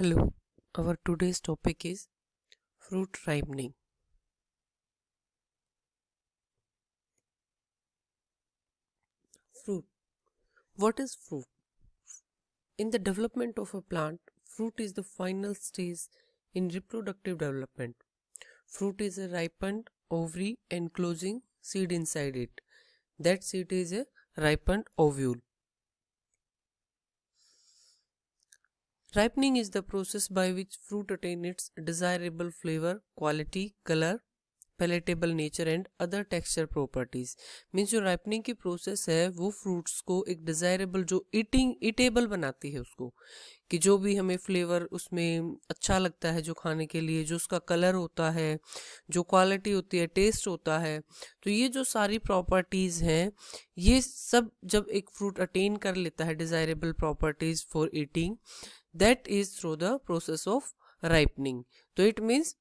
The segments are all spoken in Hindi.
Hello, our today's topic is fruit ripening. Fruit. What is fruit? In the development of a plant, fruit is the final stage in reproductive development. Fruit is a ripened ovary enclosing seed inside it. That seed is a ripened ovule. Ripening is the process by which fruit attain its desirable flavor, quality, color, palatable nature and other texture properties means जो राइपनिंग की प्रोसेस है वो फ्रूट्स को एक डिज़ायरेबल जो ईटिंग ईटेबल बनाती है उसको। कि जो भी हमें फ्लेवर उसमें अच्छा लगता है जो खाने के लिए जो उसका कलर होता है जो क्वालिटी होती है टेस्ट होता है तो ये जो सारी प्रॉपर्टीज़ हैं ये सब जब एक फ्रूट अटेन कर लेता है desirable properties for eating that is through the process of ripening. So it means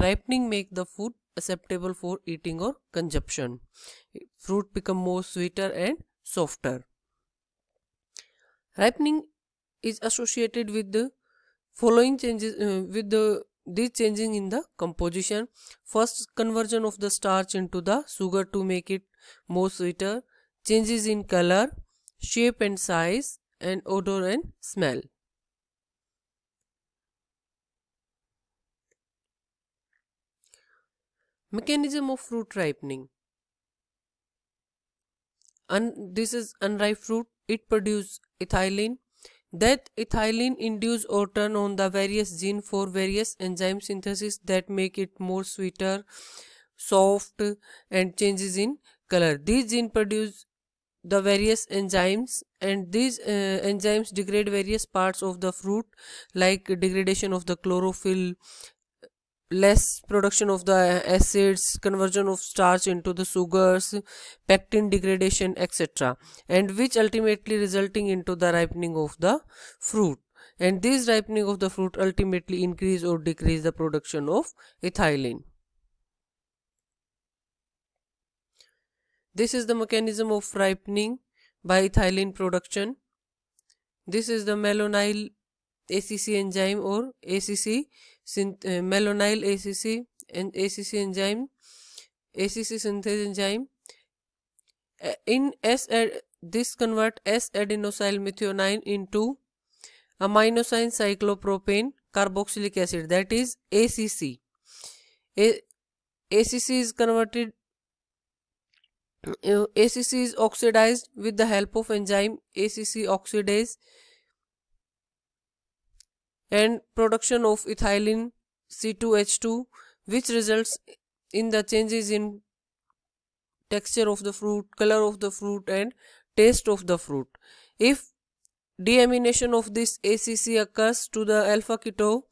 ripening make the food acceptable for eating or consumption. Fruit become more sweeter and softer. Ripening is associated with the following changes uh, with the this changing in the composition. First conversion of the starch into the sugar to make it more sweeter. Changes in color shape and size and odor and smell Mechanism of fruit ripening. Un this is unripe fruit. It produces ethylene. That ethylene induce or turn on the various gene for various enzyme synthesis that make it more sweeter, soft and changes in color. These gene produce the various enzymes and these uh, enzymes degrade various parts of the fruit like degradation of the chlorophyll less production of the acids conversion of starch into the sugars pectin degradation etc and which ultimately resulting into the ripening of the fruit. And this ripening of the fruit ultimately increase or decrease the production of ethylene. This is the mechanism of ripening by ethylene production. This is the malonyl ACC enzyme or ACC malonyl ACC and ACC enzyme ACC synthase enzyme uh, in S this convert S adenosyl methionine into aminosine cyclopropane carboxylic acid that is ACC A ACC is converted uh, ACC is oxidized with the help of enzyme ACC oxidase and production of ethylene C2H2 which results in the changes in texture of the fruit, color of the fruit and taste of the fruit. If deamination of this ACC occurs to the alpha keto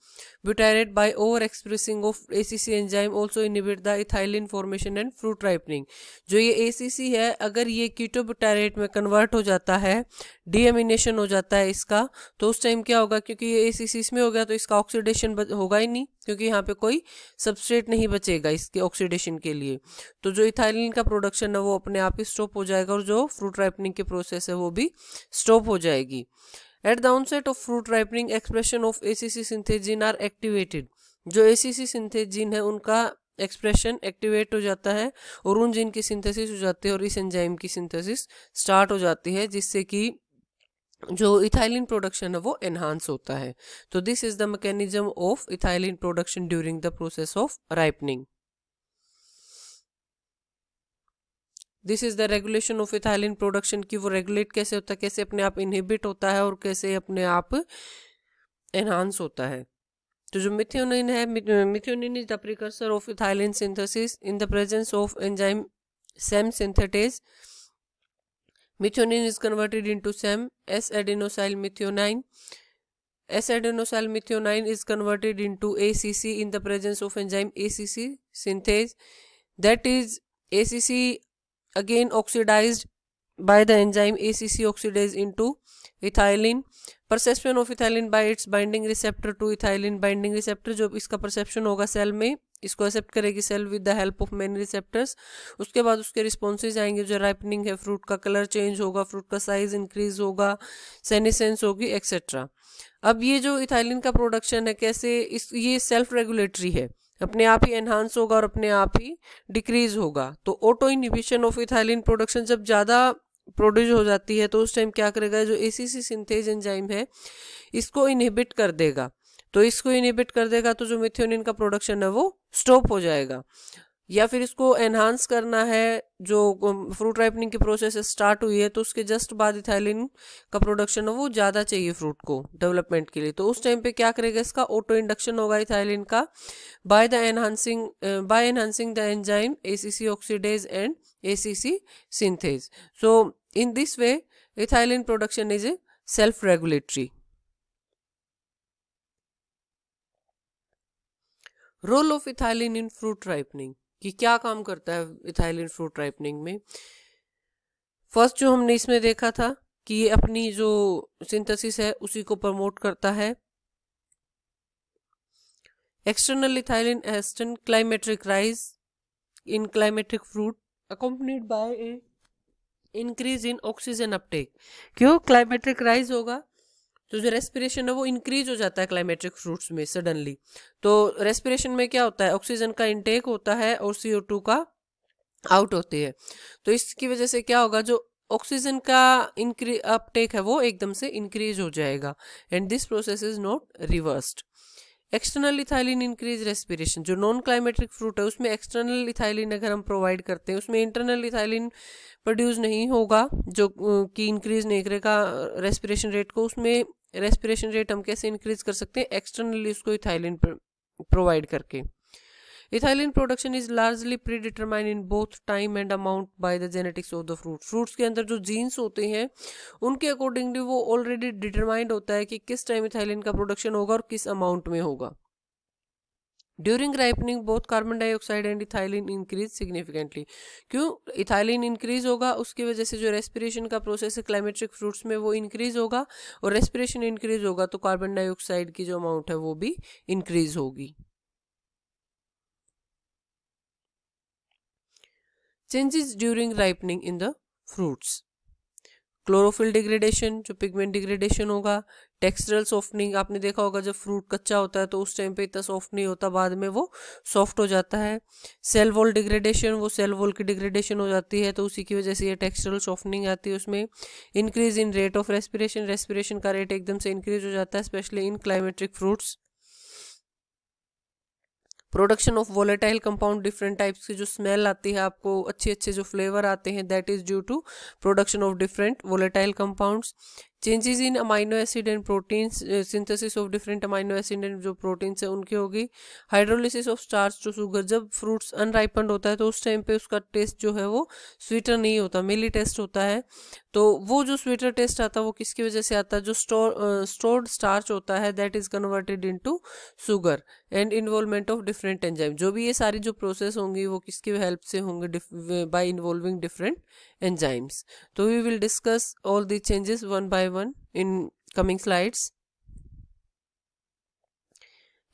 butyrate by overexpressing of ACC enzyme also inhibit the ethylene formation and fruit ripening. जो ये ACC है, अगर ये कीटो में कन्वर्ट हो जाता है डीएमिनेशन हो जाता है इसका तो उस टाइम क्या होगा? क्योंकि ये ACC इसमें हो गया तो इसका ऑक्सीडेशन होगा ही नहीं, क्योंकि यहाँ पे कोई सबस्ट्रेट नहीं बचेगा इसके ऑक्सीडेशन के लिए। तो जो इथाइलिन का प्रोडक्शन है, वो अपने आप ही स्टॉप हो जाएगा और जो फ्रूट राइपनिंग की प्रोसेस है, वो भी स्टॉप हो जाएगी। At the onset of fruit ripening, expression of ACC synthase gene are. जो ACC synthase है उनका एक्सप्रेशन एक्टिवेट हो जाता है और उन जीन की सिंथेसिस हो जाती है और इस एंजाइम की सिंथेसिस स्टार्ट हो जाती है जिससे कि जो इथाइलिन प्रोडक्शन है वो एनहांस होता है तो this is the mechanism of ethylene production during the process of ripening this is the regulation of ethylene production की वो रेगुलेट कैसे होता है, कैसे अपने आप इनहिबिट होता है और कैसे अपने आप एनहांस होता है। तो जो मिथ्योनिन है methionine is the precursor of ethylene synthesis in the presence of enzyme SAM synthetase methionine is converted into SAM S adenosyl methionine S adenosyl methionine is converted into ACC in the presence of enzyme ACC synthase that is ACC again oxidized by the enzyme ACC oxidase into ethylene perception of ethylene by its binding receptor to ethylene binding receptor, जो इसका perception होगा cell में, इसको एक्सेप्ट करेगी cell with the help of many receptors उसके बाद उसके रिस्पॉन्सेज आएँगे जो राइपनिंग है फ्रूट का कलर चेंज होगा फ्रूट का साइज़ इंक्रीज होगा सेनिसेंस होगी एक्सेट्रा अब ये जो इथाइलिन का प्रोडक्शन है, कैसे इस, ये सेल्फ रेगुलेटरी है। अपने आप ही एनहांस होगा और अपने आप ही डिक्रीज होगा। तो auto inhibition of ethylene production जब ज़्यादा प्रोड्यूस हो जाती है तो उस टाइम क्या करेगा? जो ए सी सिंथेज एंजाइम है, इसको इनहिबिट कर देगा। तो इसको इनहिबिट कर देगा तो जो मिथ्योनिन का प्रोडक्शन है, वो स्टॉप हो जाएगा। या फिर इसको एनहांस करना है, जो फ्रूट राइपनिंग की प्रोसेस स्टार्ट हुई है तो उसके जस्ट बाद इथाइलिन का प्रोडक्शन है, वो ज़्यादा चाहिए फ्रूट को डेवलपमेंट के लिए। तो उस टाइम पे क्या करेगा इसका? ऑटो इंडक्शन होगा इथाइलिन का। By the enhancing by enhancing the enzyme ACC oxidase and ACC synthase so in this way ethylene production is a self regulatory role of ethylene in fruit ripening कि क्या काम करता है इथाइलिन फ्रूट राइपनिंग में? फ़र्स्ट जो हमने इसमें देखा था कि ये अपनी जो सिंथेसिस है, उसी को प्रमोट करता है। External ethylene hastens climacteric rise in climacteric fruit accompanied by a increase in oxygen uptake क्यों? क्लाइमेट्रिक राइज होगा तो जो रेस्पिरेशन है वो इंक्रीज हो जाता है क्लाइमेट्रिक फ्रूट्स में सडनली तो रेस्पिरेशन में क्या होता है? ऑक्सीजन का इंटेक होता है और सी का आउट होती है. तो इसकी वजह से क्या होगा? जो ऑक्सीजन का इंक्री अपटेक है वो एकदम से इंक्रीज हो जाएगा. And this process is not reversed external ethylene increase respiration जो नॉन क्लाइमेट्रिक फ्रूट है, उसमें एक्सटर्नल इथाइलिन अगर हम प्रोवाइड करते हैं, उसमें इंटरनल इथाइलिन प्रोड्यूस नहीं होगा, जो कि इंक्रीज नहीं करेगा रेस्पिरेशन रेट को, उसमें रेस्पिरेशन रेट हम कैसे इंक्रीज कर सकते हैं? एक्सटर्नली उसको इथाइलिन प्रोवाइड करके। Ethylene production is largely pre determine in both time and amount by the genetics of the fruit fruits के अंदर जो जीन्स होते हैं, उनके अकॉर्डिंगली वो ऑलरेडी डिटरमाइंड होता है कि किस टाइम इथाइलिन का प्रोडक्शन होगा और किस अमाउंट में होगा। During ripening both carbon dioxide and ethylene increase significantly क्यों? इथाइलिन इंक्रीज होगा, उसकी वजह से जो रेस्पिरेशन का प्रोसेस है क्लाइमेट्रिक फ्रूट्स में वो इंक्रीज होगा, और रेस्पिरेशन इंक्रीज होगा तो कार्बन डाइऑक्साइड की जो अमाउंट है, वो भी इंक्रीज होगी। Changes during ripening in the fruits chlorophyll degradation जो पिगमेंट डिग्रेडेशन होगा टेक्सचरल सॉफ्टनिंग आपने देखा होगा जब फ्रूट कच्चा होता है तो उस टाइम पे इतना सॉफ्ट नहीं होता, बाद में वो सॉफ्ट हो जाता है। सेल वॉल डिग्रेडेशन वो सेल वॉल की डिग्रेडेशन हो जाती है तो उसी की वजह से ये टेक्सचरल सॉफ्टनिंग आती है, उसमें increase in rate of respiration respiration का रेट एकदम से इंक्रीज हो जाता है specially in climacteric fruits production of volatile compound different types की जो स्मेल आती है, आपको अच्छे अच्छे जो फ्लेवर आते हैं that is due to production of different volatile compounds changes in amino acid and proteins synthesis of different amino acid and जो प्रोटीन्स है उनकी होगी। हाइड्रोलिसिस ऑफ़ स्टार्च जो शुगर, जब फ्रूट्स अनराइपन्ड होता है तो उस टाइम पे उसका टेस्ट जो है वो स्वीटर नहीं होता मिली टेस्ट होता है। तो वो जो स्वीटर टेस्ट आता है वो किसकी वजह से आता है? जो स्टोर स्टोर्ड स्टार्च होता है that is converted into sugar and involvement of different enzyme जो भी ये सारी जो प्रोसेस होंगी वो किसकी हेल्प से होंगे by involving different enzymes. So, we will discuss all the changes one by one in coming slides.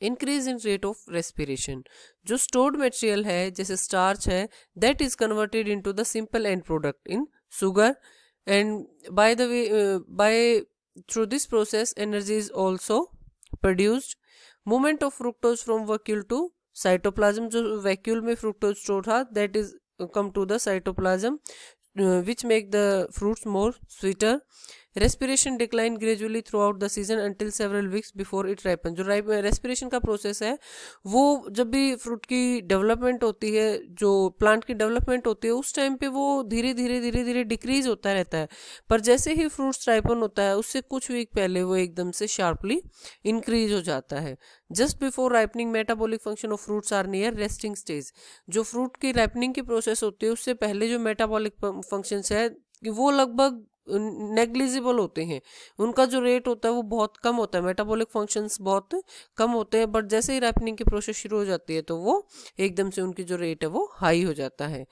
Increase in rate of respiration जो स्टोर्ड मटेरियल है, जैसे स्टार्च है that is converted into the simple end product in sugar and by the way by through this process energy is also produced movement of fructose from vacuole to cytoplasm जो वैक्यूल में फ्रुक्टोज स्टोर था that is come to the cytoplasm. Uh, which make the fruits more sweeter respiration decline gradually throughout the season until several weeks before it ripen जो राइप रेस्पिरेशन का प्रोसेस है, वो जब भी फ्रूट की डेवलपमेंट होती है, जो प्लांट की डेवलपमेंट होती है, उस टाइम पे वो धीरे धीरे धीरे धीरे डिक्रीज होता रहता है। पर जैसे ही फ्रूट्स राइपन होता है, उससे कुछ वीक पहले वो एकदम से शार्पली इंक्रीज हो जाता है। Just before ripening metabolic function of fruits are near resting stage जो फ्रूट की राइपनिंग की प्रोसेस होती है, उससे पहले जो मेटाबॉलिक फ़ंक्शन है, वो लगभग नेग्लिजिबल होते हैं। उनका जो रेट होता है वो बहुत कम होता है। मेटाबॉलिक फ़ंक्शंस बहुत कम होते हैं बट जैसे ही रैपनिंग की प्रोसेस शुरू हो जाती है तो वो एकदम से उनकी जो रेट है वो हाई हो जाता है।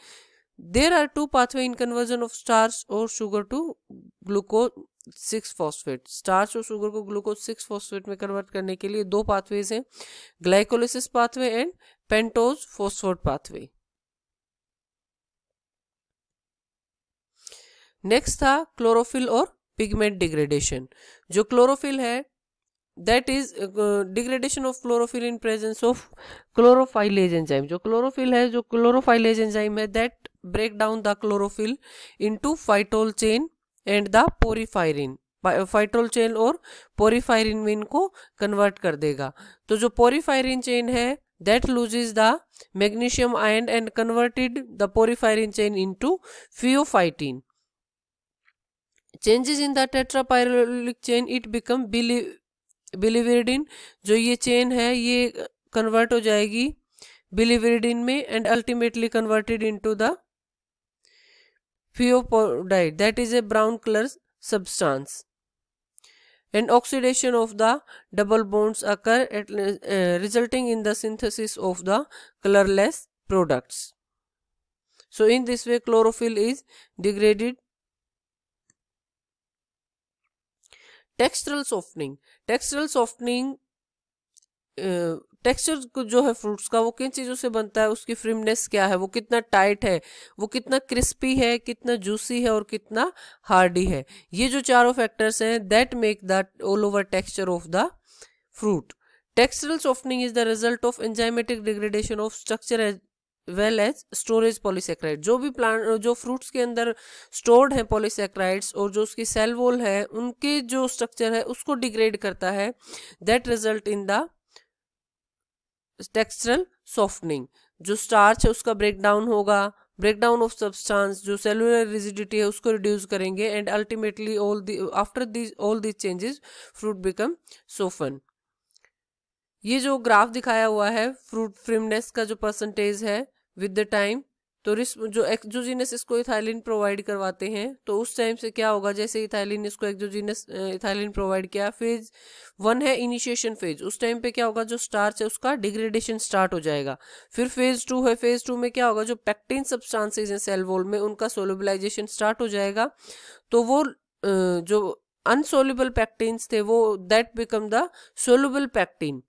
There are two pathway in conversion of starch और sugar to glucose six phosphate starch और शुगर को ग्लूकोज सिक्स फॉस्फेट में कन्वर्ट करने के लिए दो पाथवेज हैं। Glycolysis pathway and pentose phosphate pathway next था क्लोरोफिल और पिगमेंट डिग्रेडेशन जो क्लोरोफिल है that is degradation of chlorophyll in presence of chlorophyllase enzyme जो क्लोरोफिल है, जो क्लोरोफाइलेज एंजाइम है that break down the chlorophyll into phytol chain and the porphyrin phytol chain और पोरीफायरिन में इनको कन्वर्ट कर देगा. तो जो पोरीफायरिन चेन है that loses the magnesium ion and converted the porphyrin chain into pheophytin changes in the tetrapyrrolic chain it become bili जो ये चेन है, ये कन्वर्ट हो जाएगी बिलीविडिन में and ultimately converted into the pheophorbide that is a brown colour substance and oxidation of the double bonds occur at resulting in the synthesis of the colourless products so in this way chlorophyll is degraded textural softening textural softening uh, texture जो है फ्रूट्स का वो किन चीज़ों से बनता है उसकी फ्रिमनेस क्या है वो कितना टाइट है वो कितना क्रिस्पी है कितना जूसी है और कितना हार्डी है। ये जो चारों फैक्टर्स हैं that make the all over texture of the fruit textural softening is the result of enzymatic degradation of structure well as storage polysaccharide. जो भी प्लांट जो फ्रूट्स के अंदर स्टोर्ड है पॉलीसेक्राइड्स और जो उसकी सेल वॉल है, उनके जो स्ट्रक्चर है, उसको डिग्रेड करता है। That result in the textural softening जो स्टार्च है, उसका ब्रेक डाउन होगा। ब्रेक डाउन ऑफ़ सब्सटेंस जो सेलुलर रिजिडिटी है, उसको रिड्यूस करेंगे and ultimately all the after this all these changes fruit become soften ये जो ग्राफ दिखाया हुआ है फ्रूट फ्रिमनेस का जो परसेंटेज है विद द टाइम तो रिस्क जो एक्जोजीनस इसको इथाइलिन प्रोवाइड करवाते हैं तो उस टाइम से क्या होगा? जैसे इथाइलिन इसको एक्जोजीनस इथाइलिन प्रोवाइड किया फ़ेज़ वन है इनिशिएशन फ़ेज़ उस टाइम पे क्या होगा? जो स्टार्च है उसका डिग्रेडेशन स्टार्ट हो जाएगा। फिर फ़ेज़ टू है फ़ेज़ टू में क्या होगा? जो पैक्टिन सब्सटेंसेज हैं सेल वॉल में, उनका सोलिबलाइजेशन स्टार्ट हो जाएगा। तो वो जो अनसोल्यूबल पैक्टिन्स थे, वो that become the soluble pectin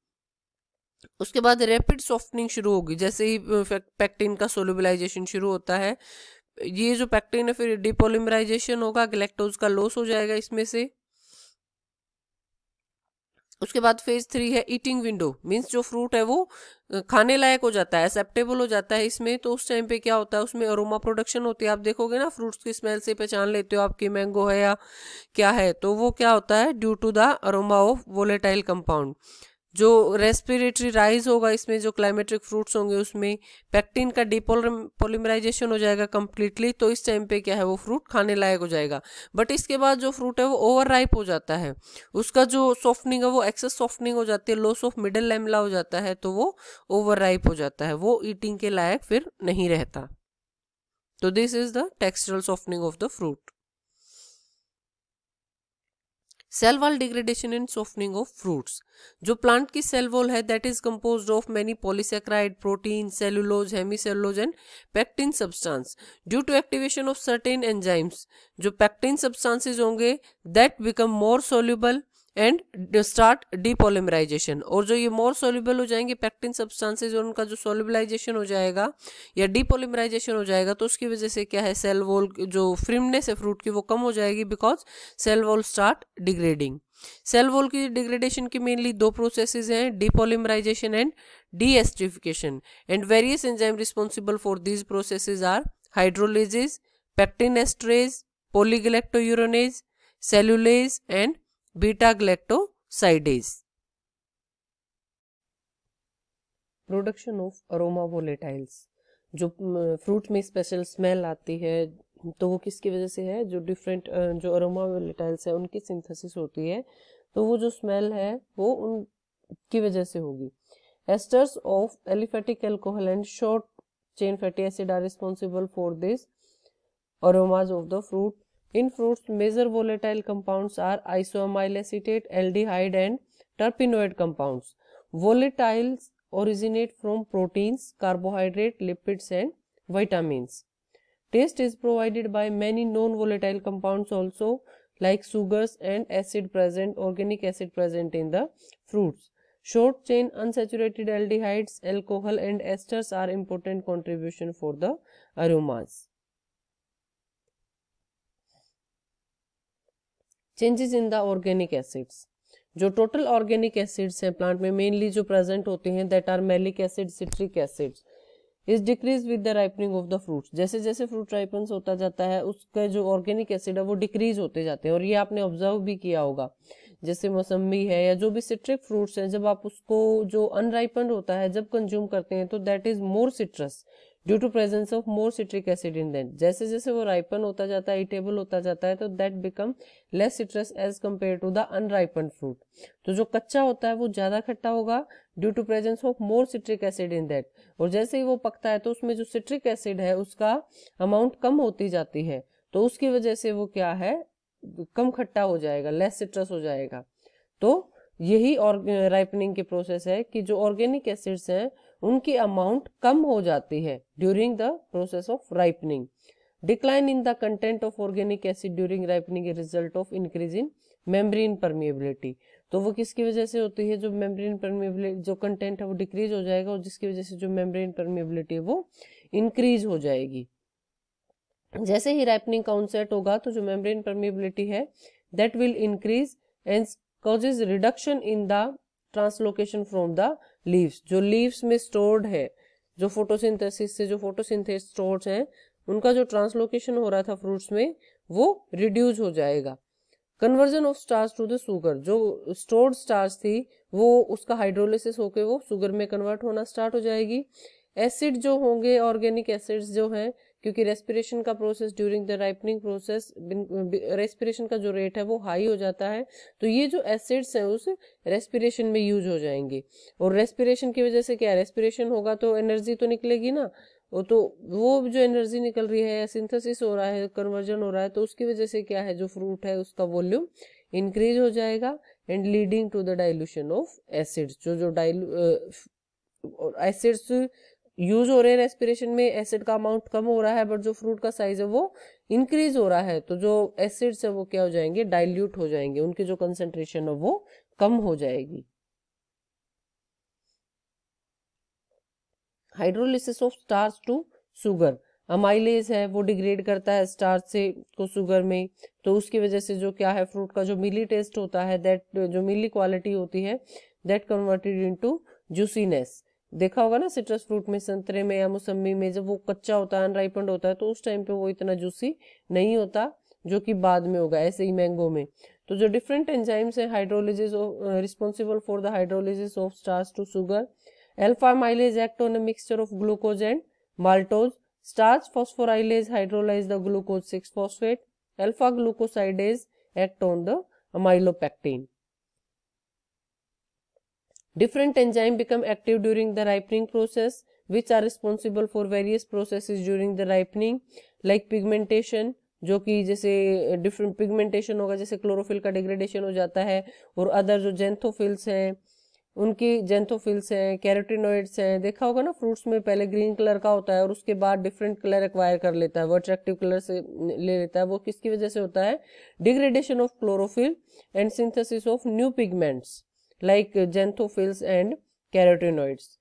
उसके बाद रैपिड सॉफ्टनिंग शुरू होगी, जैसे ही पैक्टिन का सोलिबलाइजेशन शुरू होता है। ये जो पैक्टिन है, फिर डिपोलिमराइजेशन होगा गलेक्टोज का लॉस हो जाएगा इसमें से। उसके बाद फ़ेज़ थ्री है ईटिंग विंडो मीन्स जो फ्रूट है वो खाने लायक हो जाता है एक्सेप्टेबल हो जाता है इसमें। तो उस टाइम पे क्या होता है, उसमें अरोमा प्रोडक्शन होती है। आप देखोगे ना फ्रूट्स की स्मेल से पहचान लेते हो आपकी मैंगो है या क्या है। तो वो क्या होता है due to the aroma of volatile compound जो रेस्पिरेटरी राइज होगा, इसमें जो क्लाइमेट्रिक फ्रूट्स होंगे, उसमें पैक्टिन का डिपोलिमराइजेशन हो जाएगा कंप्लीटली तो इस टाइम पे क्या है, वो फ्रूट खाने लायक हो जाएगा। बट इसके बाद जो फ्रूट है, वो ओवर राइप हो जाता है। उसका जो सॉफ्टनिंग है, वो एक्सेस सॉफ्टनिंग हो जाती है लॉस ऑफ़ मिडल लेमला हो जाता है तो वो ओवर राइप हो जाता है। वो ईटिंग के लायक फिर नहीं रहता। तो this is the textural softening of the fruit cell wall degradation and softening of fruits. जो प्लांट की सेल वॉल है that is compose of many polysaccharide protein cellulose hemicellulose and pectin substance due to activation of certain enzymes जो पैक्टिन सब्सटेंसेज होंगे that become more soluble and start depolymerization और जो ये मोर सोल्यूबल हो जाएँगे पैक्टिन सब्सटेंसेज और उनका जो सोल्यूबलाइजेशन हो जाएगा, या डीपोलिमराइजेशन हो जाएगा तो उसकी वजह से क्या है सेल वॉल जो फ्रिमनेस है फ्रूट की, वो कम हो जाएगी because cell wall start degrading cell wall की डिग्रेडेशन की मेनली दो प्रोसेसेस हैं depolymerization and deesterification and various enzyme responsible for these processes are hydrolases pectin esterase polygalactouronase cellulase and beta galactosidase production of aroma volatiles जो फ्रूट में स्पेशल स्मेल आती है तो वो किसकी वजह से है? जो डिफरेंट जो अरोमा वोलेटाइल्स है, उनकी सिंथेसिस होती है तो वो जो स्मेल है, वो उनकी वजह से होगी। Esters of aliphatic alcohol and short chain fatty acid are responsible for this aromas of the fruit In fruits, major volatile compounds are isoamyl acetate, aldehyde and terpenoid compounds. Volatiles originate from proteins, carbohydrate, lipids and vitamins. taste is provided by many non-volatile compounds also like sugars and acid present organic acid present in the fruits short chain unsaturated aldehydes alcohol and esters are important contribution for the aromas changes in the organic acids जो टोटल ऑर्गेनिक एसिड्स हैं प्लांट में मेनली जो प्रेजेंट होते हैं that are malic acid citric acids is decrease with the ripening of the fruits जैसे जैसे फ्रूट राइपन्स होता जाता है, उसका जो ऑर्गेनिक एसिड है, वो डिक्रीज होते जाते हैं, और ये आपने ऑब्ज़र्व भी किया होगा। जैसे मौसमी है, या जो भी सिट्रिक फ्रूट्स हैं, जब आप उसको जो अनराइपन होता है, जब कंज्यूम करते हैं तो that is more citrus due to presence of more citric acid in that जैसे जैसे वो राइपन होता जाता है इटेबल होता जाता है तो that become less citrus as compare to the unripen fruit तो जो कच्चा होता है, वो ज़्यादा खट्टा होगा due to presence of more citric acid in that और जैसे ही वो पकता है तो उसमें जो सिट्रिक एसिड है, उसका अमाउंट कम होती जाती है। तो उसकी वजह से वो क्या है? कम खट्टा हो जाएगा लेस सिट्रस हो जाएगा। तो यही राइपनिंग की प्रोसेस है कि जो ऑर्गेनिक एसिड्स हैं उनकी अमाउंट कम हो जाती है during the process of ripening decline in the content of organic acid during ripening result of increase in membrane permeability तो वो किसकी वजह से होती है? जो मेम्ब्रेन परमिएबिलिटी जो कंटेंट है वो डिक्रीज हो जाएगा और जिसकी वजह से जो मेम्ब्रेन परमिएबिलिटी है वो इंक्रीज हो जाएगी। जैसे ही राइपनिंग का ऑनसेट होगा तो जो मेम्ब्रेन परमिएबिलिटी है that will increase and causes reduction in the translocation from the leaves जो लीव्स में स्टोर्ड है, जो फोटोसिंथेसिस से जो फोटोसिंथेस स्टोर्स हैं, उनका जो ट्रांसलोकेशन हो रहा था फ्रूट्स में, वो रिड्यूज हो जाएगा। Conversion of stars to the sugar जो स्टोर्ड स्टार्स थी, वो उसका हाइड्रोलिसिस होकर वो सुगर में कन्वर्ट होना स्टार्ट हो जाएगी। एसिड जो होंगे ऑर्गेनिक एसिड्स जो हैं क्योंकि रेस्पिरेशन का process during the ripening process respiration का जो रेट है वो हाई हो जाता है। तो ये जो एसिड्स हैं उस रेस्पिरेशन में यूज़ हो जाएँगे। और रेस्पिरेशन की वजह से क्या रेस्पिरेशन होगा तो एनर्जी तो निकलेगी ना। वो तो वो जो एनर्जी निकल रही है सिंथेसिस हो रहा है कन्वर्जन हो रहा है तो उसकी वजह से क्या है? जो फ्रूट है उसका वॉल्यूम इंक्रीज हो जाएगा and leading to the dilution of acids जो जो डाइल्यू एसिड्स यूज़ हो रहे हैं रेस्पिरेशन में एसिड का अमाउंट कम हो रहा है बट जो फ्रूट का साइज़ है वो इंक्रीज हो रहा है। तो जो एसिड्स है वो क्या हो जाएँगे? डाइल्यूट हो जाएँगे। उनकी जो कंसेंट्रेशन है वो कम हो जाएगी। Hydrolysis of starch to sugar amylase है, वो डिग्रेड करता है स्टार्च से, को शुगर में। तो उसकी वजह से जो क्या है फ्रूट का जो मिली टेस्ट होता है दैट जो मिली क्वालिटी होती है दैट कन्वर्टेड इनटू जूसीनेस देखा होगा ना सिट्रस फ्रूट में, संतरे में या मौसमी में, जब वो कच्चा होता है अनराइपेंड होता है तो उस टाइम पे वो इतना जूसी नहीं होता, जो कि बाद में होगा, ऐसे ही मैंगो में। तो जो डिफरेंट एंजाइम्स है hydrolysis responsible for the hydrolysis of starch to sugar alpha amylase act on mixture of glucose and maltose starch phosphorylase hydrolyse the glucose six phosphate alpha glucosidase act on the amylopectin. Different enzymes become active during the ripening process, which are responsible for various processes during the ripening, like pigmentation, जो कि जैसे डिफरेंट पिगमेंटेशन होगा, जैसे क्लोरोफिल का डिग्रेडेशन हो जाता है, और अदर जो जेंथोफिल्स हैं, उनकी जेंथोफिल्स हैं कैरोटिनोइड्स हैं, देखा होगा ना फ्रूट्स में पहले ग्रीन कलर का होता है, और उसके बाद डिफरेंट कलर एक्वायर कर लेता है, वो अट्रैक्टिव कलर से ले लेता है, वो किसकी वजह से होता है? Degradation of chlorophyll and synthesis of new pigments like xanthophylls and carotenoids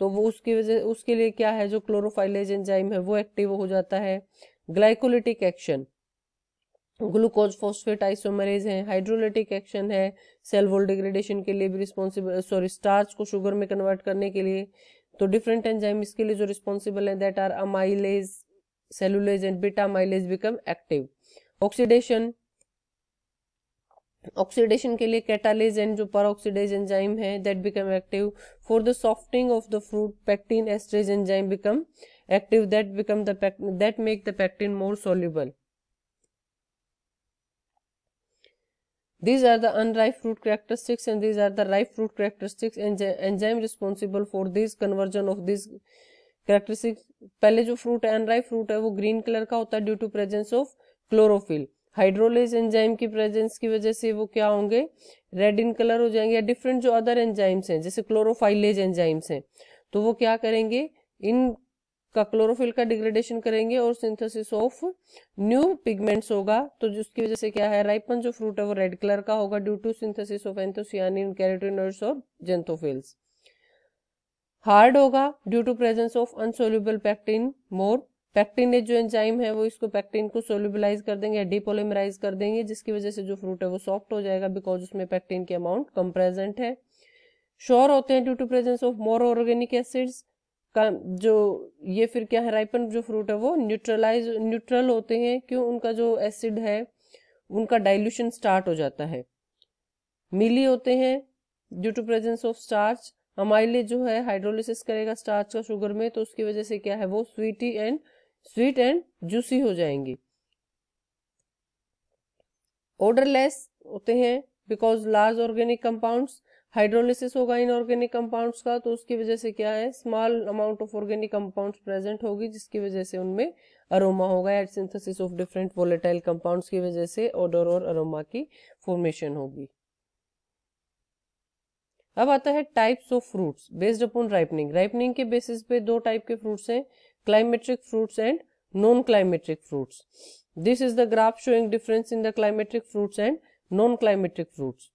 तो वो उसकी वजह, उसके लिए क्या है, जो क्लोरोफाइलेज एंजाइम है, वो एक्टिव हो जाता है। Glycolytic action glucose phosphate isomerase है हाइड्रोलिटिक एक्शन है सेल वोल डिग्रेडेशन के लिए भी रिस्पॉन्सिबल सॉरी स्टार्च को शुगर में कन्वर्ट करने के लिए। तो डिफरेंट एंजाइम इसके लिए जो रिस्पॉन्सिबल है that are amylase cellulase and beta amylase become active oxidation oxidation के लिए कैटालिज एंड जो पर ऑक्सीडेज एंजाइम है that become active for the softening of the fruit pectin esterase enzyme become active that become that make the pectin more soluble These are the unripe fruit characteristics and these are the ripe fruit characteristics and enzyme responsible for this conversion of these characteristics. पहले जो फ्रूट है अनराइप फ्रूट है, वो ग्रीन कलर का होता है due to presence of chlorophyll hydrolase enzyme की प्रेजेंस की वजह से वो क्या होंगे? रेड इन कलर हो जाएँगे या डिफरेंट जो अदर एंजाइम्स हैं, जैसे क्लोरोफाइलेज एंजाइम्स हैं तो वो क्या करेंगे? इन उसका क्लोरोफिल का डिग्रेडेशन करेंगे और सिंथेसिस ऑफ़ न्यू पिगमेंट्स होगा। तो जिसकी वजह से क्या है? राइपन जो फ्रूट है वो रेड कलर का होगा due to synthesis of anthocyanin carotenoids और जेंथोफिल्स हार्ड होगा due to presence of insoluble pectin more pectin जो एंजाइम है, वो इसको पैक्टिन को सोल्यूबलाइज कर देंगे डिपोलिमराइज कर देंगे, जिसकी वजह से जो फ्रूट है वो सॉफ्ट हो जाएगा बिकॉज़ उसमें पैक्टिन की अमाउंट कम प्रेजेंट है। श्योर होते हैं due to presence of more organic acids का जो, ये फिर क्या है राइपन जो फ्रूट है वो न्यूट्रलाइज न्यूट्रल होते हैं, क्यों? उनका जो एसिड है, उनका डाइल्यूशन स्टार्ट हो जाता है। मिली होते हैं due to presence of starch हमारे जो है हाइड्रोलिसिस करेगा स्टार्च का शुगर में तो उसकी वजह से क्या है, वो sweety and sweet and juicy हो जाएँगी। ऑर्डरलेस होते हैं because large organic compounds hydrolysis होगा इन ऑर्गेनिक कंपाउंड्स का तो उसकी वजह से क्या है? Small amount of organic compounds present होगी, जिसकी वजह से उनमें अरोमा होगा at synthesis of different volatile compounds की वजह से ओडोर और अरोमा की फॉर्मेशन होगी। अब आता है types of fruits based upon ripening ripening के बेसिस पे दो टाइप के फ्रूट्स हैं। Climacteric fruits and non climacteric fruits. This is the graph showing difference in the climatic fruits and non climatic fruits.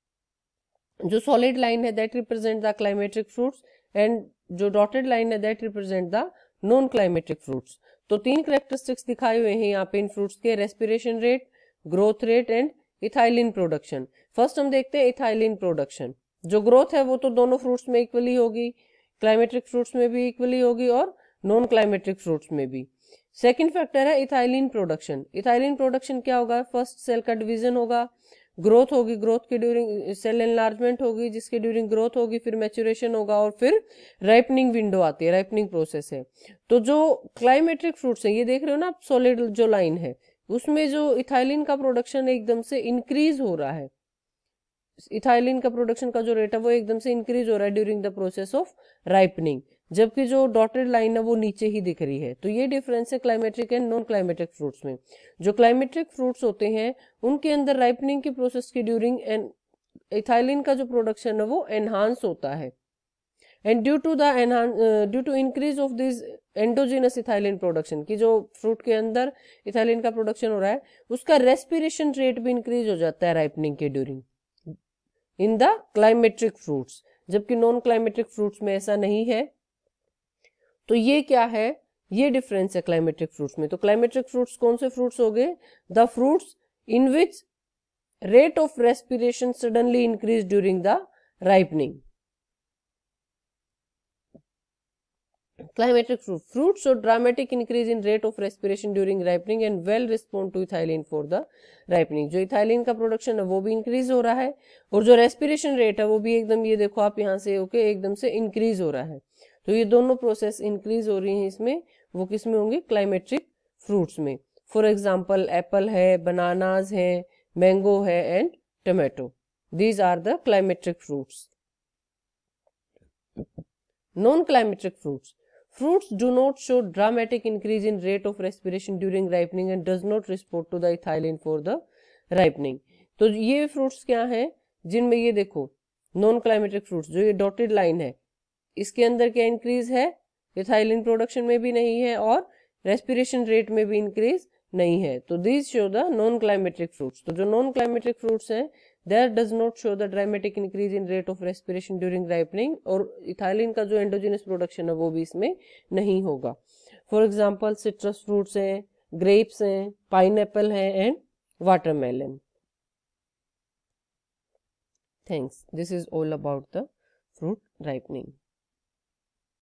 जो सॉलिड लाइन है that represent the climacteric fruits and जो डॉटेड लाइन है that represent the non climacteric fruits तो तीन करेक्टरिस्टिक्स दिखाए हुए हैं यहाँ पे इन फ्रूट्स के respiration rate growth rate and ethylene production first हम देखते हैं इथाइलिन प्रोडक्शन जो ग्रोथ है, वो तो दोनों फ्रूट्स में इक्वली होगी क्लाइमेट्रिक फ्रूट्स में भी इक्वली होगी और नॉन क्लाइमेट्रिक फ्रूट्स में भी। सेकेंड फैक्टर है इथाइलिन प्रोडक्शन इथाइलिन प्रोडक्शन क्या होगा? फ़र्स्ट सेल का डिवीज़न होगा। ग्रोथ होगी। ग्रोथ के ड्यूरिंग सेल एनलार्जमेंट होगी, जिसके ड्यूरिंग ग्रोथ होगी, फिर मैच्योरेशन होगा और फिर राइपनिंग विंडो आती है। राइपनिंग प्रोसेस है। तो जो क्लाइमेट्रिक फ्रूट्स है, ये देख रहे हो ना आप सॉलिड जो लाइन है, उसमें जो इथाइलिन का प्रोडक्शन एकदम से इंक्रीज हो रहा है। इथाइलिन का प्रोडक्शन का जो रेट है, वो एकदम से इंक्रीज हो रहा है during the process of ripening जबकि जो डॉटेड लाइन है वो नीचे ही दिख रही है। तो ये डिफरेंस है climacteric and non climacteric fruits में। जो क्लाइमेट्रिक फ्रूट्स होते हैं, उनके अंदर राइपनिंग की प्रोसेस की ड्यूरिंग एंड इथाइलिन का जो प्रोडक्शन है वो एनहांस होता है। And due to the due to increase of this endogenous ethylene production की जो फ्रूट के अंदर इथाइलिन का प्रोडक्शन हो रहा है, उसका रेस्पिरेशन रेट भी इंक्रीज हो जाता है राइपनिंग के during in the climacteric fruits जबकि नॉन क्लाइमेट्रिक फ्रूट्स में ऐसा नहीं है। तो ये क्या है? ये डिफरेंस है क्लाइमेट्रिक फ्रूट्स में। तो क्लाइमेट्रिक फ्रूट्स कौन से फ्रूट्स हो गए? The fruits in which rate of respiration suddenly increase during the ripening climatic fruit. Fruits show dramatic increase in rate of respiration during ripening and well respond to ethylene for the ripening. जो इथाइलिन का प्रोडक्शन है वो भी इंक्रीज हो रहा है। और जो रेस्पिरेशन रेट है वो भी एकदम ये देखो आप यहाँ से ओके okay, एकदम से इंक्रीज हो रहा है। तो ये दोनों प्रोसेस इंक्रीज हो रही हैं इसमें, वो किसमें होंगे? क्लाइमेट्रिक फ्रूट्स में। फॉर एग्ज़ाम्पल एप्पल है बनानाज है मैंगो है and tomato these are the climacteric fruits non climacteric fruits fruits do not show dramatic increase in rate of respiration during ripening and does not respond to the for the ripening. तो ये फ्रूट्स क्या हैं? जिनमें ये देखो नॉन क्लाइमेटिक फ्रूट्स जो ये डॉटेड लाइन है इसके अंदर क्या इंक्रीज है? इथाइलिन प्रोडक्शन में भी नहीं है और रेस्पिरेशन रेट में भी इंक्रीज नहीं है। तो this show the non climacteric fruits तो जो नॉन क्लाइमेट्रिक फ्रूट्स हैं there does not show the dramatic increase in rate of respiration during ripening और इथाइलिन का जो एंडोजिनस प्रोडक्शन है, वो भी इसमें नहीं होगा। फॉर एग्ज़ाम्पल सिट्रस फ्रूट्स हैं ग्रेप्स हैं पाइन एप्पल है and watermelon thanks this is all about the fruit ripening.